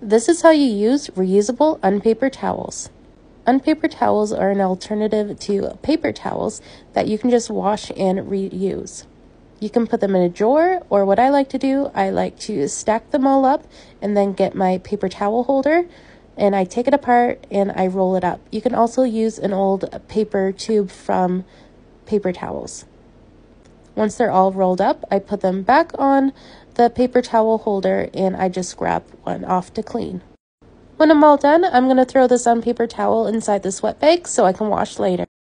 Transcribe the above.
This is how you use reusable unpaper towels. Unpaper towels are an alternative to paper towels that you can just wash and reuse. You can put them in a drawer, or what I like to do, I like to stack them all up and then get my paper towel holder and I take it apart and I roll it up. You can also use an old paper tube from paper towels. Once they're all rolled up, I put them back on the paper towel holder and I just grab one off to clean. When I'm all done, I'm going to throw this unpaper towel inside the sweat bag so I can wash later.